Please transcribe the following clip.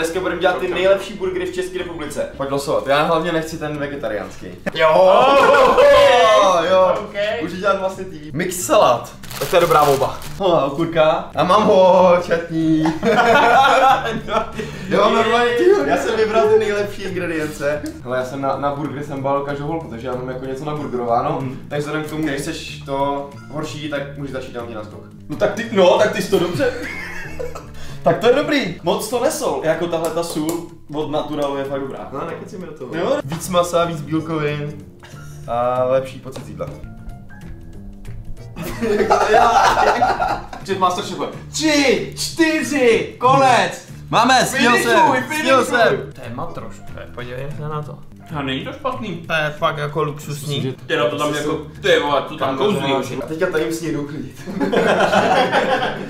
Dneska budeme dělat ty nejlepší burgery v České republice. Pojď losovat, já hlavně nechci ten vegetariánský. Jo, Jo, jo. Okay. Můžu dělat vlastně TV. Mix salát. Tak to je dobrá volba. No, okurka. A mám ho, čatní. jo, normálně, já jsem vybral ty nejlepší ingredience. Hele, já jsem na, na burgery jsem bal každou holku, takže já mám jako něco naburgerováno. Mm. Takže vzhledem k tomu, když chceš to horší, tak můžeš začít na skok. No tak ty, no, tak ty jsi to dobře. Tak to je dobrý. Moc to nesol. Jako tahle ta sůl od Naturalu je fakt dobrá. No, nekeci mi do toho. Jo. Víc masa, víc bílkovin a lepší pocit z jídla. Před Masterchefem. Tři, čtyři, konec. Máme, Finišuj, jsem, stihl jsem. To je matroš, podívej se na to. A není to špatný. To je fakt jako luxusní. Teda to tam jako, ty vole, to tam kouzlí. A teďka tady musí klidit.